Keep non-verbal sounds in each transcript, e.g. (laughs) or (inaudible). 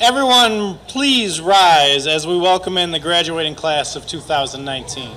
Everyone, please rise as we welcome in the graduating class of 2019.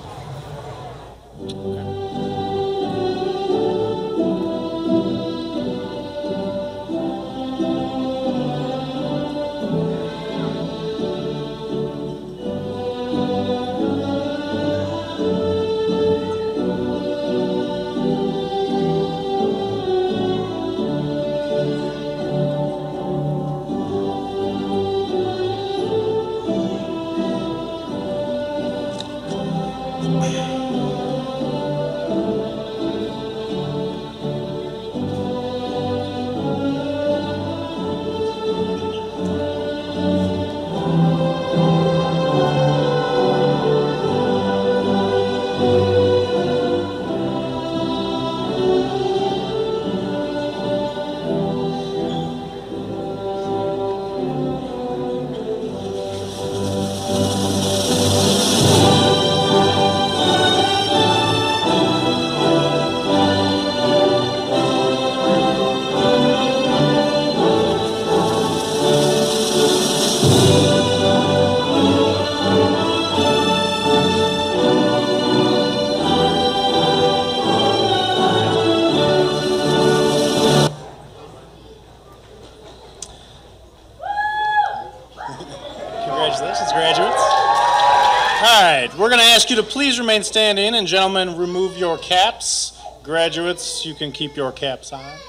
Remain standing, and gentlemen, remove your caps. Graduates, you can keep your caps on.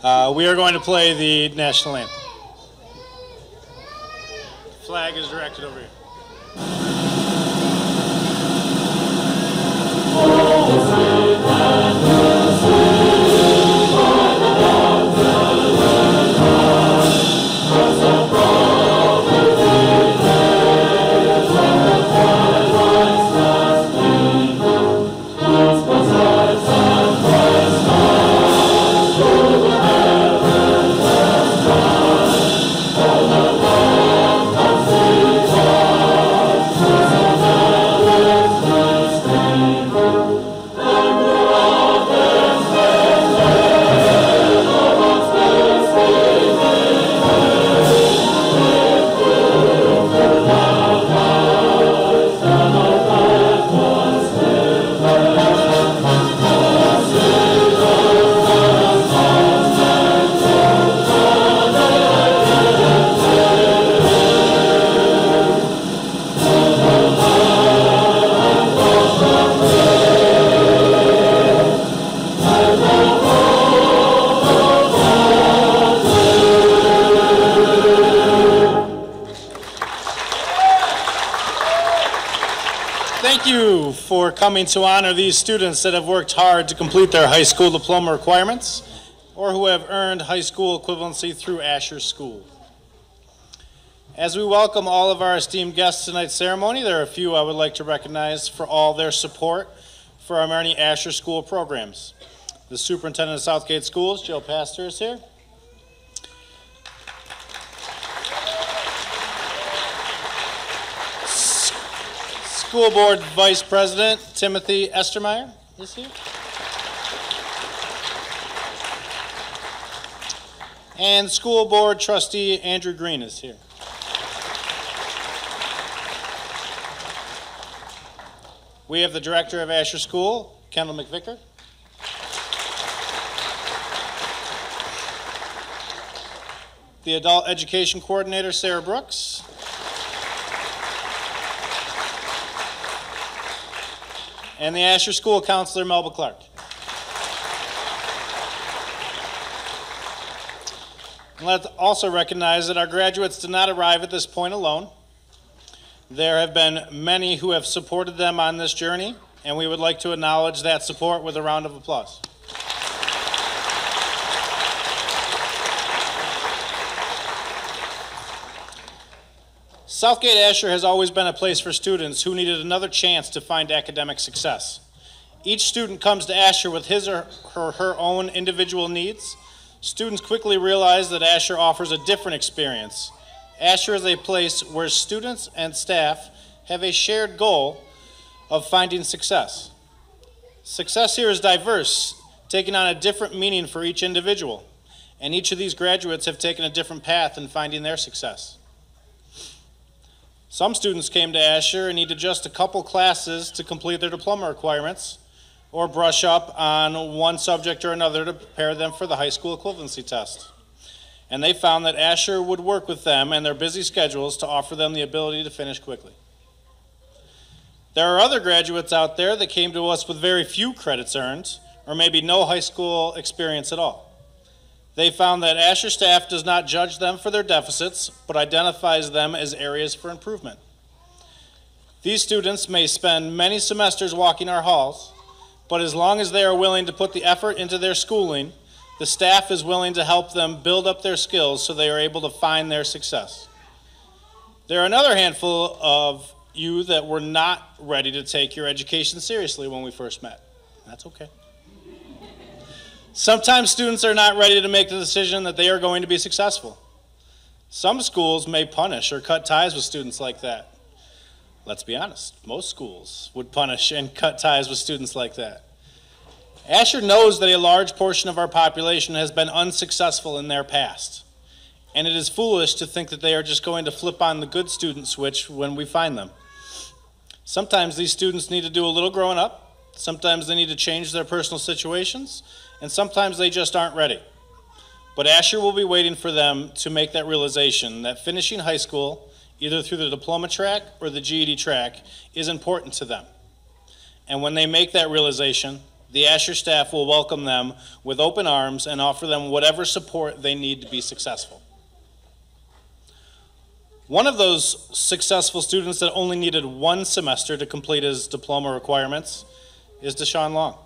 Uh, we are going to play the national anthem. Flag is directed over here. To honor these students that have worked hard to complete their high school diploma requirements or who have earned high school equivalency through Asher School. As we welcome all of our esteemed guests to tonight's ceremony, there are a few I would like to recognize for all their support for our many Asher School programs. The Superintendent of Southgate Schools, Joe Pastor, is here. School Board Vice President Timothy Estermeyer is here. And School Board Trustee Andrew Green is here. We have the Director of Asher School, Kendall McVicker. The Adult Education Coordinator, Sarah Brooks. And the Asher School Counselor, Melba Clark. Let's also recognize that our graduates did not arrive at this point alone. There have been many who have supported them on this journey, and we would like to acknowledge that support with a round of applause. Southgate Asher has always been a place for students who needed another chance to find academic success. Each student comes to Asher with his or her, her own individual needs. Students quickly realize that Asher offers a different experience. Asher is a place where students and staff have a shared goal of finding success. Success here is diverse, taking on a different meaning for each individual, and each of these graduates have taken a different path in finding their success. Some students came to Asher and needed just a couple classes to complete their diploma requirements or brush up on one subject or another to prepare them for the high school equivalency test. And they found that Asher would work with them and their busy schedules to offer them the ability to finish quickly. There are other graduates out there that came to us with very few credits earned, or maybe no high school experience at all. They found that Asher staff does not judge them for their deficits, but identifies them as areas for improvement. These students may spend many semesters walking our halls, but as long as they are willing to put the effort into their schooling, the staff is willing to help them build up their skills so they are able to find their success. There are another handful of you that were not ready to take your education seriously when we first met. That's okay. Sometimes students are not ready to make the decision that they are going to be successful. Some schools may punish or cut ties with students like that. Let's be honest, most schools would punish and cut ties with students like that. Asher knows that a large portion of our population has been unsuccessful in their past, and it is foolish to think that they are just going to flip on the good student switch when we find them. Sometimes these students need to do a little growing up, sometimes they need to change their personal situations, and sometimes they just aren't ready. But Asher will be waiting for them to make that realization that finishing high school, either through the diploma track or the GED track, is important to them. And when they make that realization, the Asher staff will welcome them with open arms and offer them whatever support they need to be successful. One of those successful students that only needed one semester to complete his diploma requirements is Deshaun Long.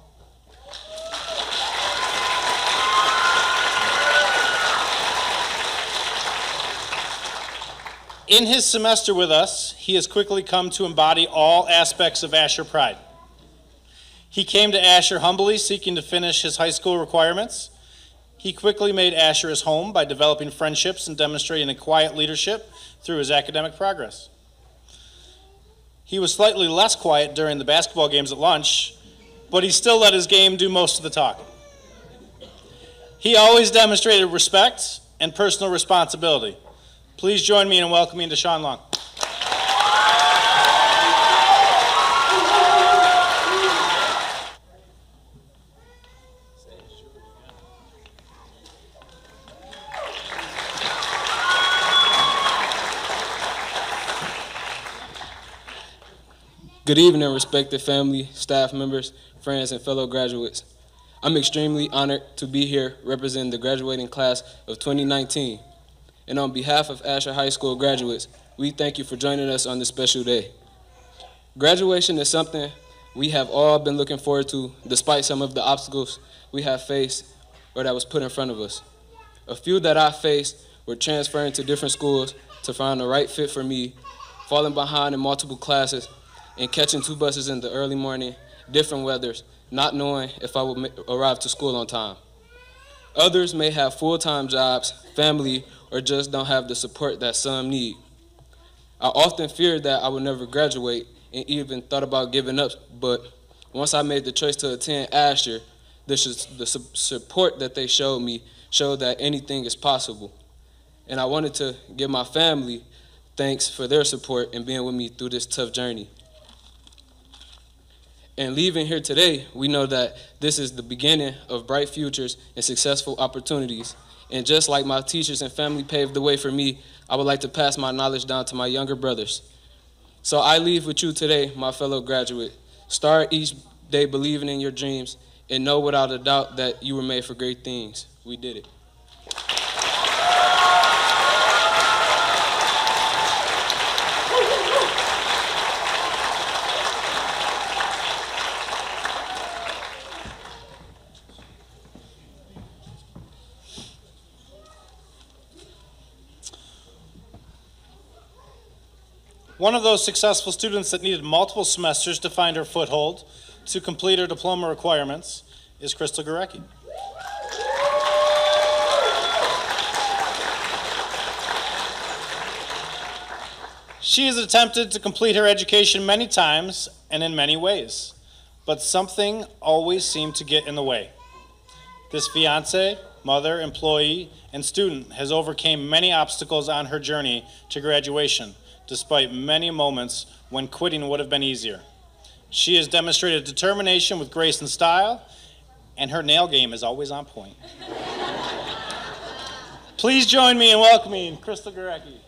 In his semester with us, he has quickly come to embody all aspects of Asher Pride. He came to Asher humbly, seeking to finish his high school requirements. He quickly made Asher his home by developing friendships and demonstrating a quiet leadership through his academic progress. He was slightly less quiet during the basketball games at lunch, but he still let his game do most of the talking. He always demonstrated respect and personal responsibility. Please join me in welcoming Deshaun Long. Good evening, respected family, staff members, friends, and fellow graduates. I'm extremely honored to be here representing the graduating class of 2019. And on behalf of Asher High School graduates, we thank you for joining us on this special day. Graduation is something we have all been looking forward to despite some of the obstacles we have faced or that was put in front of us. A few that I faced were transferring to different schools to find the right fit for me, falling behind in multiple classes, and catching two buses in the early morning, different weathers, not knowing if I would arrive to school on time. Others may have full-time jobs, family, or just don't have the support that some need. I often feared that I would never graduate and even thought about giving up, but once I made the choice to attend Asher, the, the support that they showed me showed that anything is possible. And I wanted to give my family thanks for their support and being with me through this tough journey. And leaving here today, we know that this is the beginning of bright futures and successful opportunities. And just like my teachers and family paved the way for me, I would like to pass my knowledge down to my younger brothers. So I leave with you today, my fellow graduate. Start each day believing in your dreams and know without a doubt that you were made for great things. We did it. One of those successful students that needed multiple semesters to find her foothold to complete her diploma requirements is Crystal Gorecki. She has attempted to complete her education many times and in many ways, but something always seemed to get in the way. This fiance, mother, employee, and student has overcame many obstacles on her journey to graduation despite many moments when quitting would have been easier. She has demonstrated determination with grace and style, and her nail game is always on point. Please join me in welcoming Crystal Gorecki.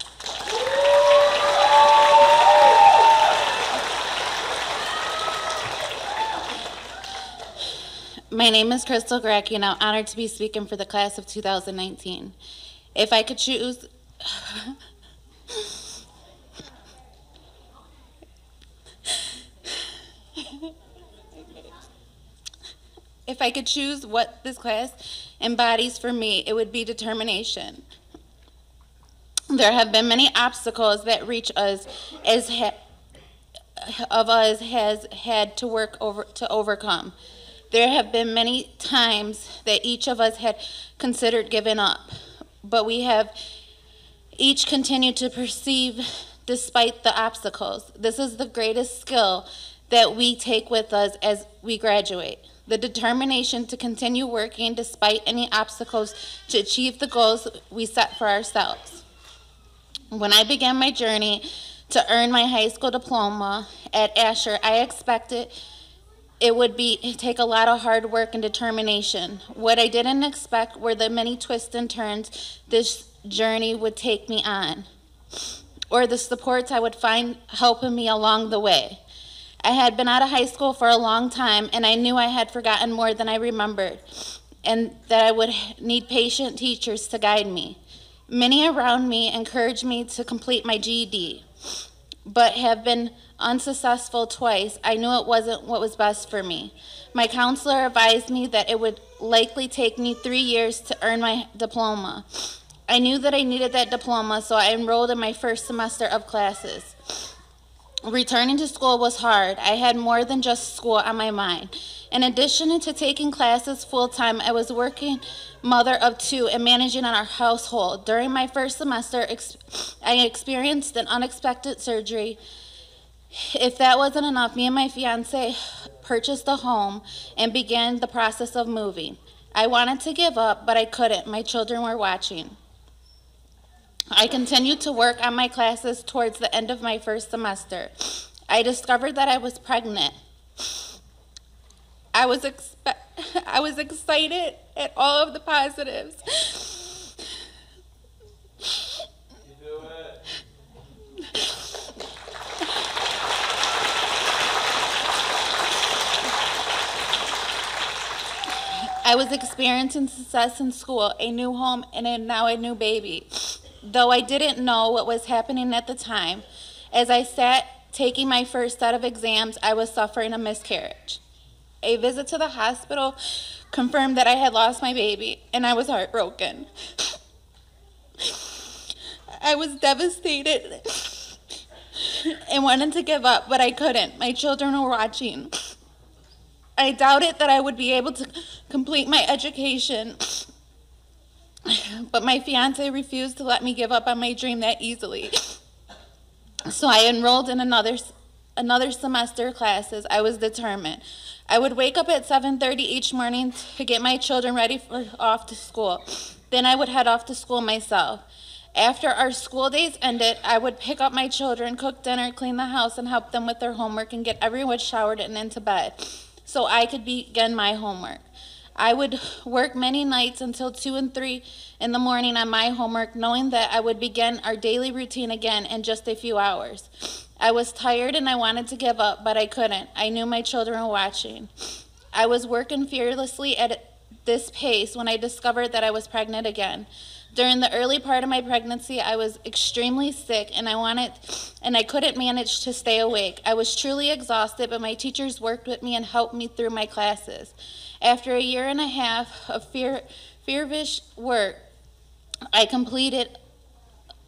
My name is Crystal Gorecki, and I'm honored to be speaking for the class of 2019. If I could choose, (laughs) if I could choose what this class embodies for me, it would be determination. There have been many obstacles that reach us as of us has had to work over to overcome. There have been many times that each of us had considered giving up, but we have each continued to perceive despite the obstacles. This is the greatest skill that we take with us as we graduate. The determination to continue working despite any obstacles to achieve the goals we set for ourselves. When I began my journey to earn my high school diploma at Asher, I expected it would be take a lot of hard work and determination. What I didn't expect were the many twists and turns this journey would take me on, or the supports I would find helping me along the way. I had been out of high school for a long time, and I knew I had forgotten more than I remembered, and that I would need patient teachers to guide me. Many around me encouraged me to complete my GED, but have been unsuccessful twice. I knew it wasn't what was best for me. My counselor advised me that it would likely take me three years to earn my diploma. I knew that I needed that diploma, so I enrolled in my first semester of classes. Returning to school was hard. I had more than just school on my mind. In addition to taking classes full time, I was working mother of two and managing our household. During my first semester, ex- I experienced an unexpected surgery. If that wasn't enough, me and my fiance purchased a home and began the process of moving. I wanted to give up, but I couldn't. My children were watching. I continued to work on my classes towards the end of my first semester. I discovered that I was pregnant. I was expe- (laughs) I was excited at all of the positives. I was experiencing success in school, a new home, and now a new baby. Though I didn't know what was happening at the time, as I sat taking my first set of exams, I was suffering a miscarriage. A visit to the hospital confirmed that I had lost my baby, and I was heartbroken. I was devastated and wanted to give up, but I couldn't. My children were watching. I doubted that I would be able to complete my education, (laughs) but my fiance refused to let me give up on my dream that easily. (laughs) So I enrolled in another another semester classes. I was determined. I would wake up at 7:30 each morning to get my children ready for off to school. Then I would head off to school myself. After our school days ended, I would pick up my children, cook dinner, clean the house, and help them with their homework and get everyone showered and into bed so I could begin my homework. I would work many nights until 2 and 3 in the morning on my homework, knowing that I would begin our daily routine again in just a few hours. I was tired and I wanted to give up, but I couldn't. I knew my children were watching. I was working fearlessly at this pace when I discovered that I was pregnant again. During the early part of my pregnancy, I was extremely sick and I wanted and I couldn't manage to stay awake. I was truly exhausted, but my teachers worked with me and helped me through my classes. After a year and a half of fear, feverish work, I completed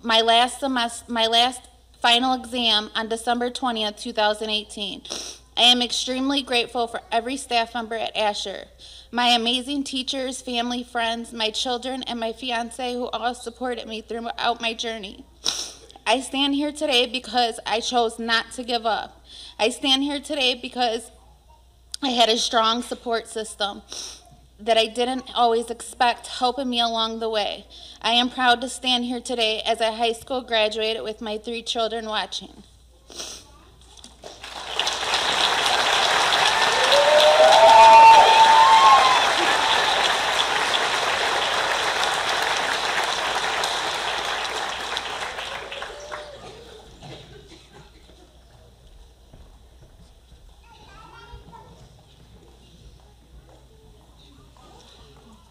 my last semester, my last final exam on December 20th, 2018. I am extremely grateful for every staff member at Asher, my amazing teachers, family, friends, my children, and my fiance who all supported me throughout my journey. I stand here today because I chose not to give up. I stand here today because I had a strong support system. that I didn't always expect helping me along the way. I am proud to stand here today as a high school graduate with my three children watching.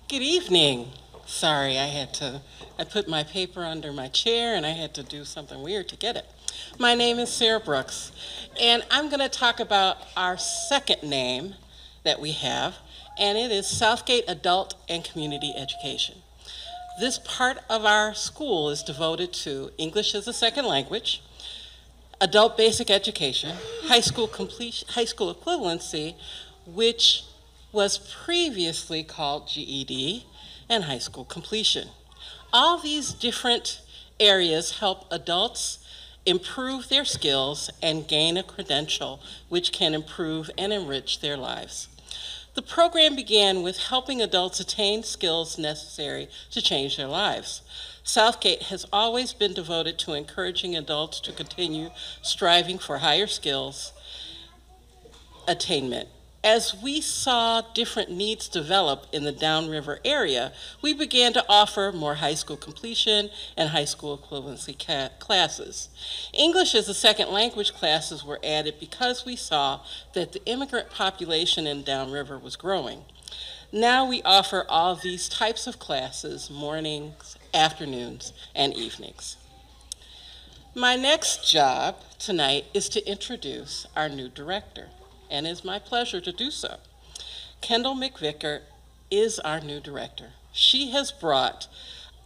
Good evening. Sorry, I had to, I put my paper under my chair and I had to do something weird to get it. My name is Sarah Brooks, and I'm going to talk about our second name that we have, and it is Southgate Adult and Community Education. This part of our school is devoted to English as a second language, adult basic education, high school completion, high school equivalency, which was previously called GED, and high school completion. All these different areas help adults improve their skills and gain a credential which can improve and enrich their lives. The program began with helping adults attain skills necessary to change their lives. Southgate has always been devoted to encouraging adults to continue striving for higher skills attainment. As we saw different needs develop in the downriver area, we began to offer more high school completion and high school equivalency classes. English as a second language classes were added because we saw that the immigrant population in downriver was growing. Now we offer all these types of classes mornings, afternoons, and evenings. My next job tonight is to introduce our new director and it's my pleasure to do so. Kendall McVicker is our new director. She has brought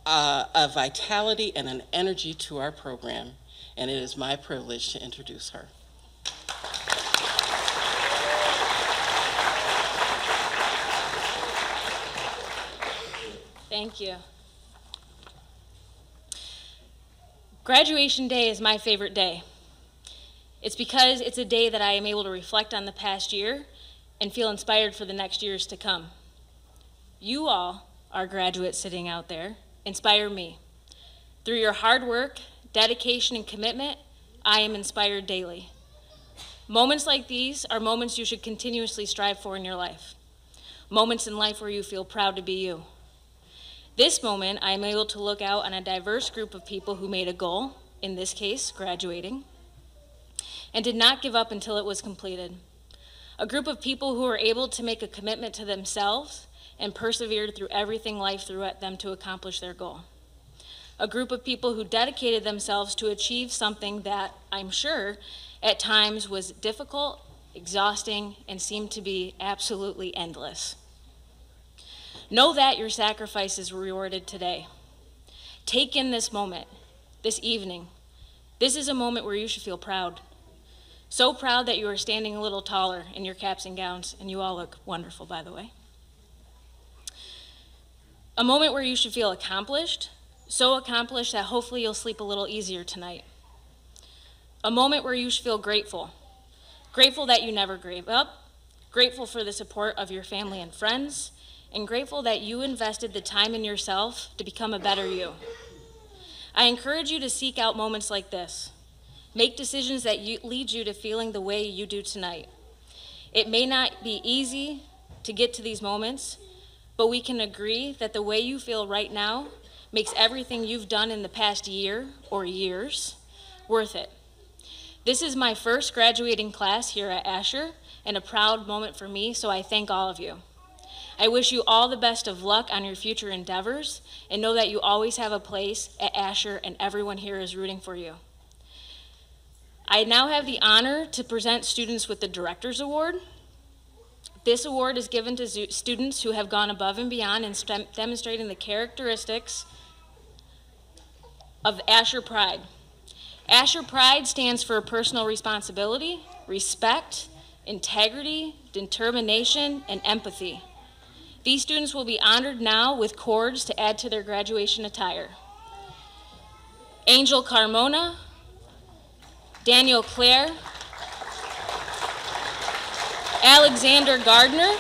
uh, a vitality and an energy to our program, and it is my privilege to introduce her. Thank you. Graduation day is my favorite day. It's because it's a day that I am able to reflect on the past year and feel inspired for the next years to come. You all, our graduates sitting out there, inspire me. Through your hard work, dedication, and commitment, I am inspired daily. Moments like these are moments you should continuously strive for in your life. Moments in life where you feel proud to be you. This moment, I am able to look out on a diverse group of people who made a goal, in this case, graduating, and did not give up until it was completed. A group of people who were able to make a commitment to themselves and persevered through everything life threw at them to accomplish their goal. A group of people who dedicated themselves to achieve something that I'm sure at times was difficult, exhausting, and seemed to be absolutely endless. Know that your sacrifice is rewarded today. Take in this moment, this evening. This is a moment where you should feel proud. So proud that you are standing a little taller in your caps and gowns, and you all look wonderful, by the way. A moment where you should feel accomplished, so accomplished that hopefully you'll sleep a little easier tonight. A moment where you should feel grateful. Grateful that you never gave up, grateful for the support of your family and friends, and grateful that you invested the time in yourself to become a better you. I encourage you to seek out moments like this. Make decisions that you, lead you to feeling the way you do tonight. It may not be easy to get to these moments, but we can agree that the way you feel right now makes everything you've done in the past year or years worth it. This is my first graduating class here at Asher and a proud moment for me, so I thank all of you. I wish you all the best of luck on your future endeavors and know that you always have a place at Asher and everyone here is rooting for you. I now have the honor to present students with the Director's Award. This award is given to students who have gone above and beyond in demonstrating the characteristics of Asher Pride. Asher Pride stands for personal responsibility, respect, integrity, determination, and empathy. These students will be honored now with cords to add to their graduation attire. Angel Carmona, Daniel Clare, Alexander Gardner,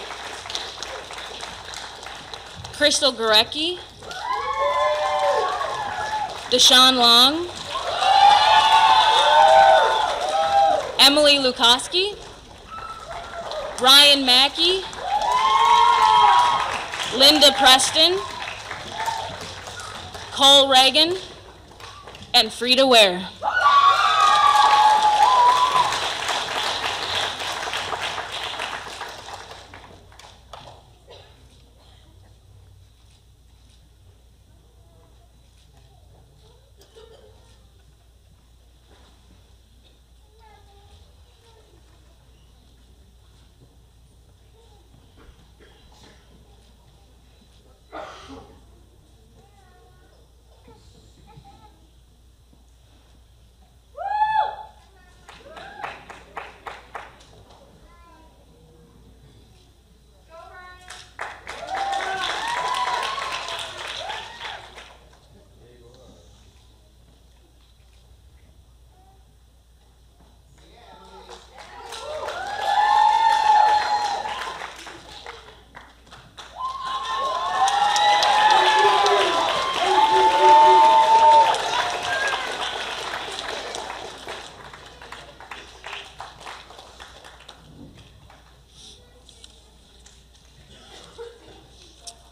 Crystal Gorecki, Deshaun Long, Emily Lukoski, Ryan Mackey, Linda Preston, Cole Reagan, and Frida Ware.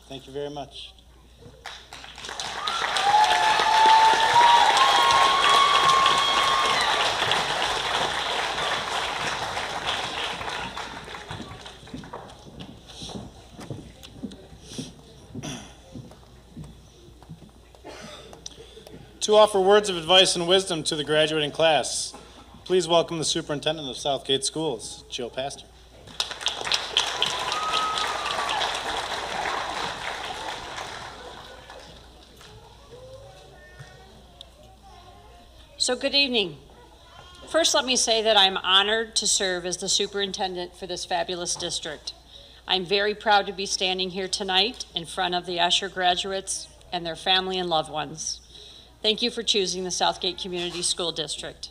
Thank you very much. To offer words of advice and wisdom to the graduating class, please welcome the superintendent of Southgate Schools, Jill Pastor. So, good evening. First, let me say that I'm honored to serve as the superintendent for this fabulous district. I'm very proud to be standing here tonight in front of the Asher graduates and their family and loved ones. Thank you for choosing the Southgate Community School District.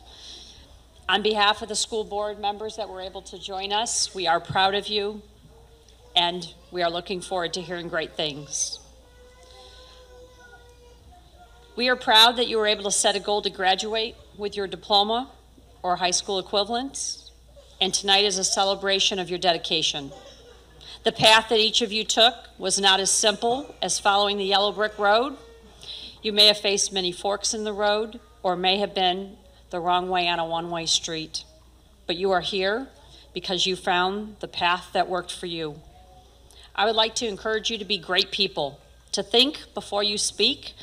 On behalf of the school board members that were able to join us, we are proud of you and we are looking forward to hearing great things. We are proud that you were able to set a goal to graduate with your diploma or high school equivalents, and tonight is a celebration of your dedication. The path that each of you took was not as simple as following the yellow brick road. You may have faced many forks in the road, or may have been the wrong way on a one way street. But you are here because you found the path that worked for you. I would like to encourage you to be great people, to think before you speak,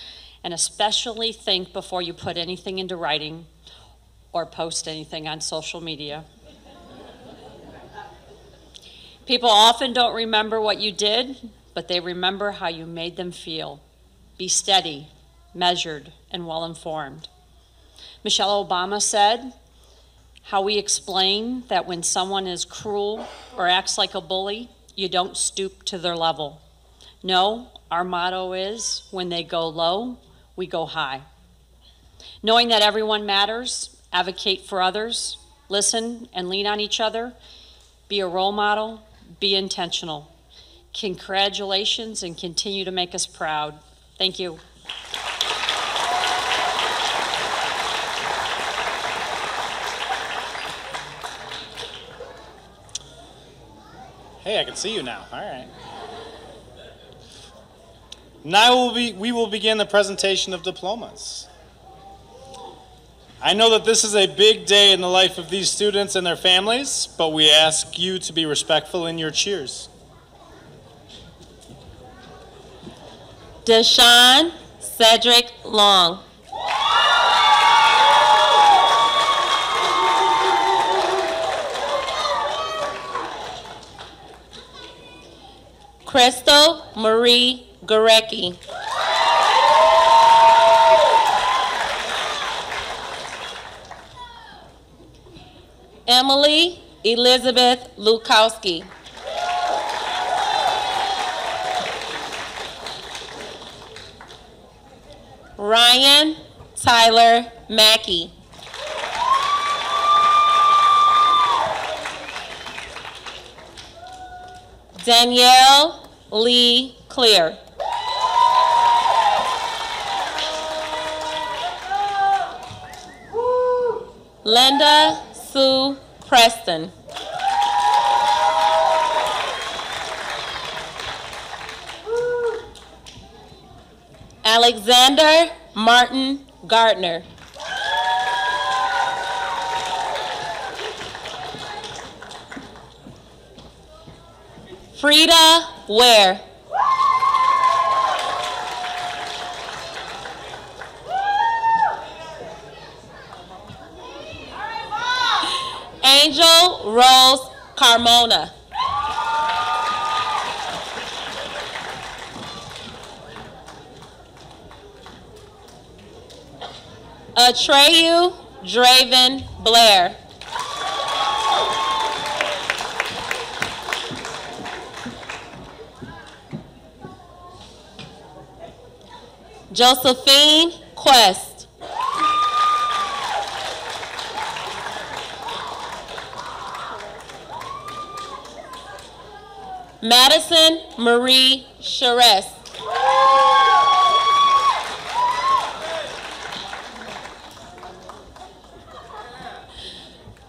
and especially think before you put anything into writing or post anything on social media. People often don't remember what you did, but they remember how you made them feel. Be steady, measured, and well informed. Michelle Obama said, How we explain that when someone is cruel or acts like a bully, you don't stoop to their level. No, our motto is when they go low, we go high. Knowing that everyone matters, advocate for others, listen and lean on each other, be a role model, be intentional. Congratulations and continue to make us proud. Thank you. Hey, I can see you now. All right. Now will be, we will begin the presentation of diplomas. I know that this is a big day in the life of these students and their families, but we ask you to be respectful in your cheers. Deshaun Cedric Long. Crystal Marie Gorecki. Emily Elizabeth Lukowski. Ryan Tyler Mackey. Danielle Lee Clear. Linda Sue Preston. Alexander Martin Gardner. Frida Ware. Angel Rose Carmona. Atreyu Draven Blair. Josephine Quest. Madison Marie Charest.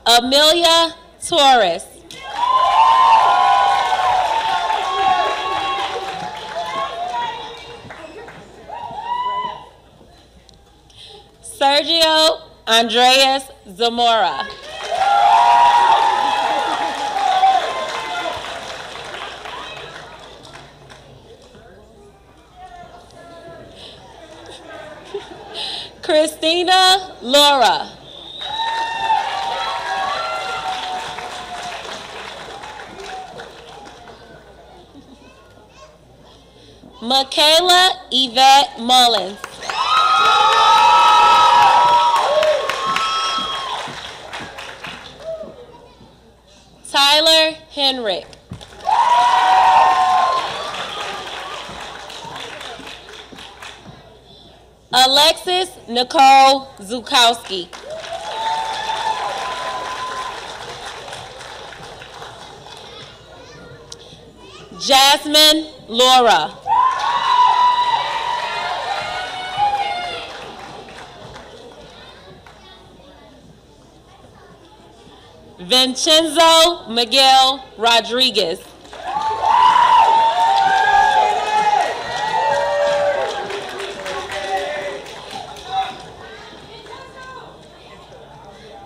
Amelia Torres. Andreas Zamora. Christina Laura. Michaela Yvette Mullins. Tyler Henrick. Alexis Nicole Zukowski. Jasmine Laura. Vincenzo Miguel Rodriguez.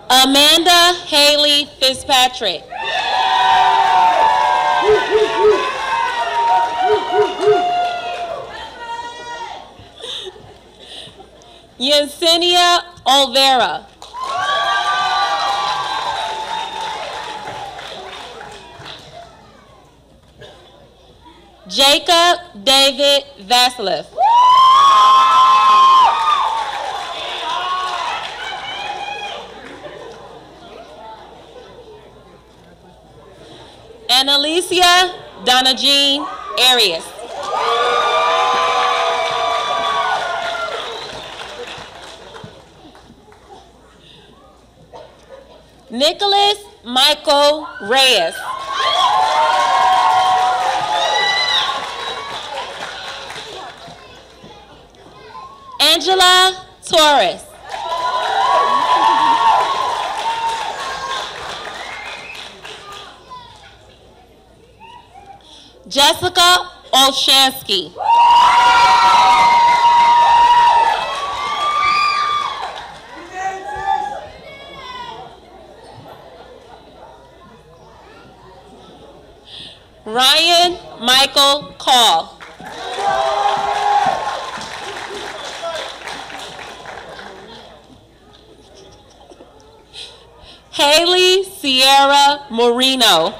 Amanda Haley Fitzpatrick. Yesenia Olvera. Jacob David Vasilev. And Alicia Donna Jean Arias. Nicholas Michael Reyes. Angela Torres. Jessica Olshansky. Ryan Michael Call. Haley Sierra Moreno.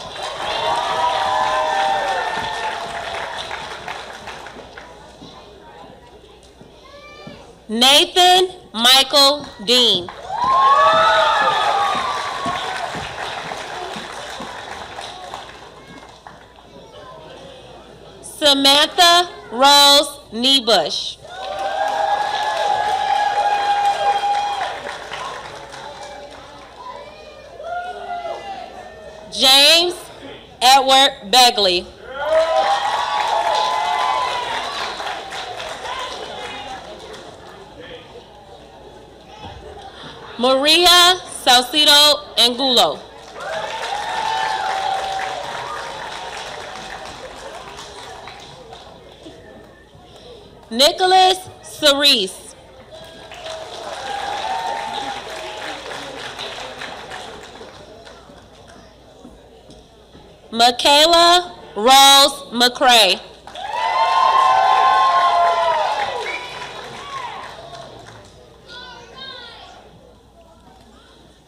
Nathan Michael Dean. Samantha Rose Niebush. Edward Begley. Maria Salcido Angulo. Nicholas Cerise. Michaela Rose McCray.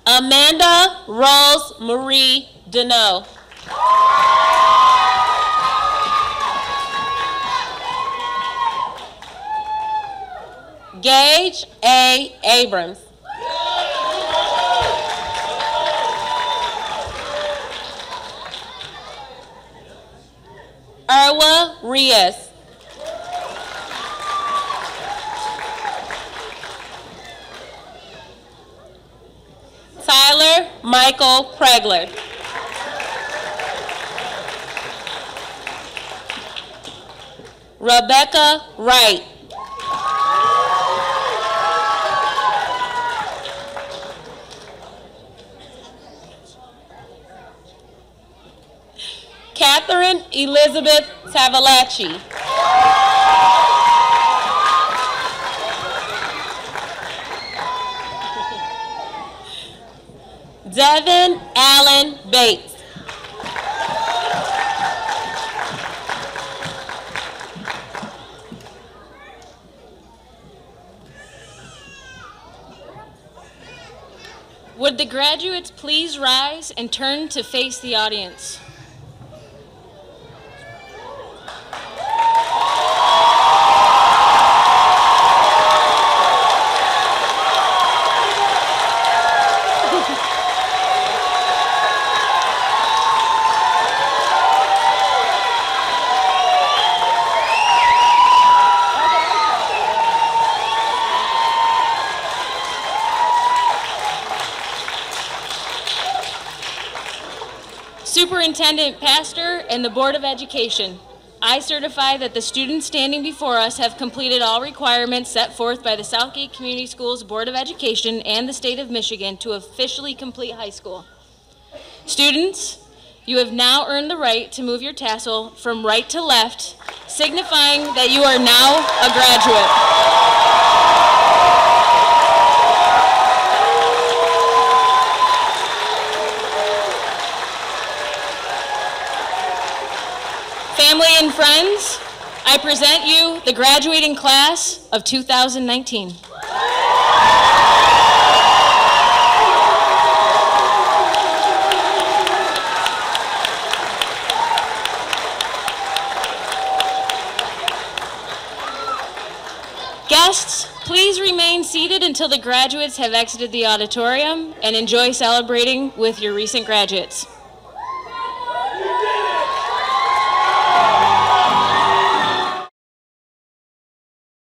Amanda Rose Marie Deneau. Gage A. Abrams. Erwa Rios. Tyler Michael Pregler. Rebecca Wright. Catherine Elizabeth Tavalacci. Devin Allen Bates. Would the graduates please rise and turn to face the audience? Superintendent, Pastor, and the Board of Education, I certify that the students standing before us have completed all requirements set forth by the Southgate Community Schools Board of Education and the State of Michigan to officially complete high school. Students, you have now earned the right to move your tassel from right to left, signifying that you are now a graduate. Family and friends, I present you the graduating class of 2019. Guests, please remain seated until the graduates have exited the auditorium and enjoy celebrating with your recent graduates.